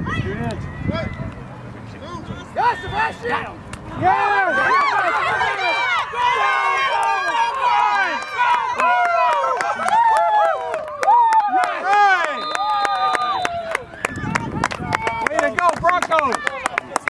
Good. Sebastian! Yeah!